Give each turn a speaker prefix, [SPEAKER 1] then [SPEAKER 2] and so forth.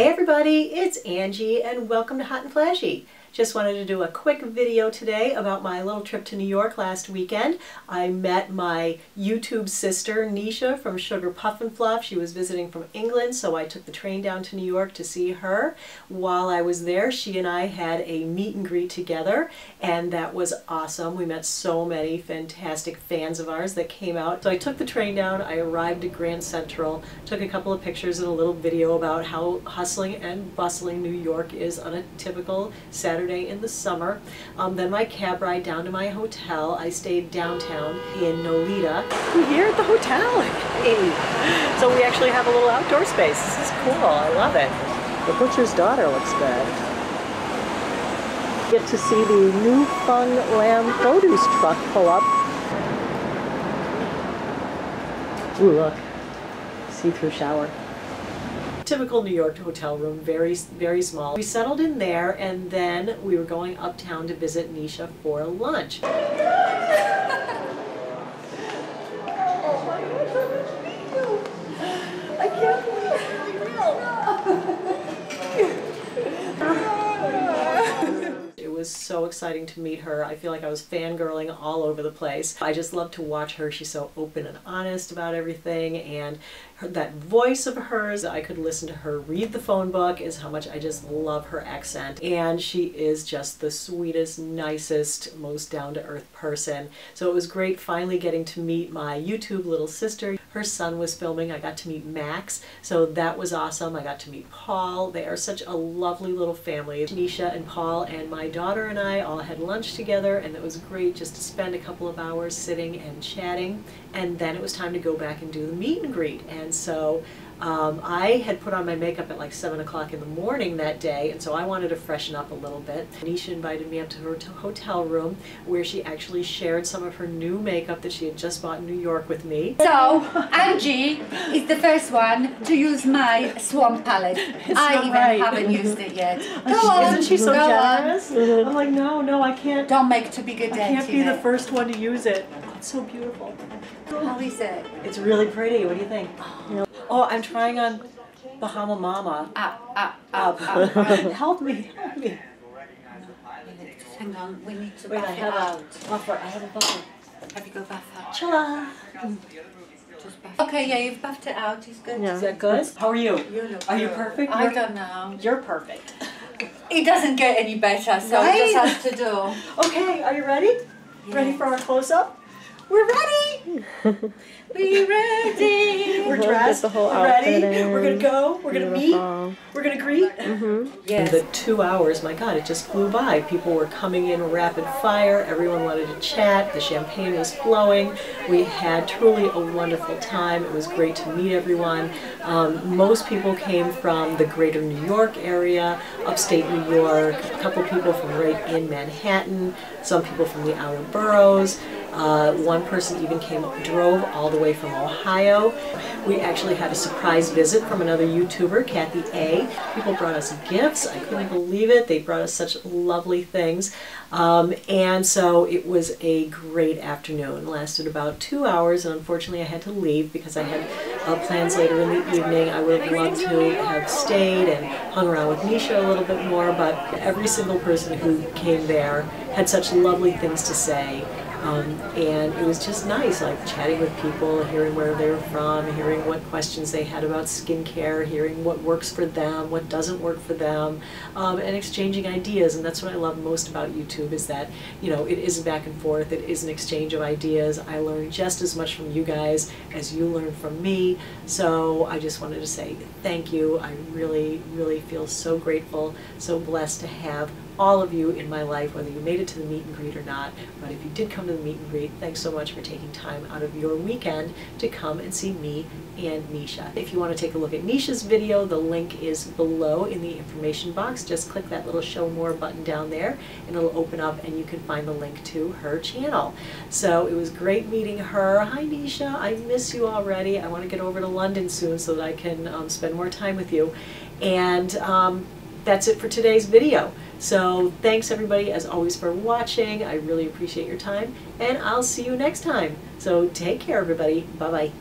[SPEAKER 1] Hey everybody, it's Angie and welcome to Hot and Flashy. Just wanted to do a quick video today about my little trip to New York last weekend. I met my YouTube sister Nisha from Sugar Puff and Fluff. She was visiting from England, so I took the train down to New York to see her. While I was there, she and I had a meet and greet together, and that was awesome. We met so many fantastic fans of ours that came out. So I took the train down, I arrived at Grand Central, took a couple of pictures and a little video about how hustling and bustling New York is on a typical Saturday Saturday in the summer. Um, then my cab ride down to my hotel. I stayed downtown in Nolita. We're here at the hotel. Hey. So we actually have a little outdoor space. This is cool. I love it. The butcher's daughter looks good. Get to see the Newfoundland produce truck pull up. Ooh, look. See-through shower typical New York hotel room, very, very small. We settled in there and then we were going uptown to visit Nisha for lunch. It was so exciting to meet her. I feel like I was fangirling all over the place. I just love to watch her. She's so open and honest about everything and her, that voice of hers, I could listen to her read the phone book is how much I just love her accent. And she is just the sweetest, nicest, most down-to-earth person. So it was great finally getting to meet my YouTube little sister. Her son was filming. I got to meet Max. So that was awesome. I got to meet Paul. They are such a lovely little family. Nisha and Paul and my daughter and I all had lunch together and it was great just to spend a couple of hours sitting and chatting. And then it was time to go back and do the meet and greet. And so um, I had put on my makeup at like 7 o'clock in the morning that day, and so I wanted to freshen up a little bit. Anisha invited me up to her hotel room where she actually shared some of her new makeup that she had just bought in New York with me.
[SPEAKER 2] So, Angie is the first one to use my Swamp palette.
[SPEAKER 1] It's
[SPEAKER 2] I even
[SPEAKER 1] right.
[SPEAKER 2] haven't used it yet.
[SPEAKER 1] Go on, Isn't she so generous?
[SPEAKER 2] On.
[SPEAKER 1] I'm like, no, no, I can't.
[SPEAKER 2] Don't make too big a dent
[SPEAKER 1] I can't be the first one to use it. It's so beautiful.
[SPEAKER 2] How is it?
[SPEAKER 1] It's really pretty. What do you think? Oh, oh I'm trying on Bahama Mama.
[SPEAKER 2] Up, up, up, up.
[SPEAKER 1] help me, help me.
[SPEAKER 2] Hang on, we need to
[SPEAKER 1] Wait,
[SPEAKER 2] buff
[SPEAKER 1] I
[SPEAKER 2] it
[SPEAKER 1] have
[SPEAKER 2] out.
[SPEAKER 1] a buffer. I have a buffer.
[SPEAKER 2] Have you go buff out?
[SPEAKER 1] Chala.
[SPEAKER 2] Just. Okay, yeah, you've buffed it out. It's good.
[SPEAKER 1] Is that good? How are you?
[SPEAKER 2] You look
[SPEAKER 1] Are you perfect?
[SPEAKER 2] I
[SPEAKER 1] You're-
[SPEAKER 2] don't know.
[SPEAKER 1] You're perfect.
[SPEAKER 2] It doesn't get any better, so
[SPEAKER 1] Right?
[SPEAKER 2] it just has to do.
[SPEAKER 1] Okay, are you ready? Ready for our close-up? We're ready!
[SPEAKER 2] Be ready.
[SPEAKER 1] We're dressed.
[SPEAKER 3] the whole
[SPEAKER 1] We're ready.
[SPEAKER 3] in.
[SPEAKER 1] We're gonna go. We're gonna meet. We're gonna greet.
[SPEAKER 3] Mm-hmm.
[SPEAKER 2] Yes.
[SPEAKER 1] The two hours, my God, it just flew by. People were coming in rapid fire. Everyone wanted to chat. The champagne was flowing. We had truly a wonderful time. It was great to meet everyone. Um, most people came from the greater New York area, upstate New York, a couple people from right in Manhattan, some people from the outer boroughs. Uh, one person even came, drove all the way from Ohio. We actually had a surprise visit from another YouTuber, Kathy A. People brought us gifts. I couldn't believe it. They brought us such lovely things. Um, and so it was a great afternoon. It lasted about two hours, and unfortunately I had to leave because I had uh, plans later in the evening. I would have loved to have stayed and hung around with Nisha a little bit more, but every single person who came there had such lovely things to say. Um, and it was just nice, like chatting with people, hearing where they were from, hearing what questions they had about skincare, hearing what works for them, what doesn't work for them, um, and exchanging ideas. And that's what I love most about YouTube is that, you know, it is a back and forth, it is an exchange of ideas. I learn just as much from you guys as you learn from me. So I just wanted to say thank you. I really, really feel so grateful, so blessed to have all of you in my life, whether you made it to the meet and greet or not. But if you did come to the meet and greet, thanks so much for taking time out of your weekend to come and see me and Nisha. If you want to take a look at Nisha's video, the link is below in the information box. Just click that little show more button down there and it'll open up and you can find the link to her channel. So it was great meeting her. Hi Nisha, I miss you already. I want to get over to London soon so that I can um, spend more time with you. And um, that's it for today's video. So thanks everybody as always for watching. I really appreciate your time and I'll see you next time. So take care everybody. Bye bye.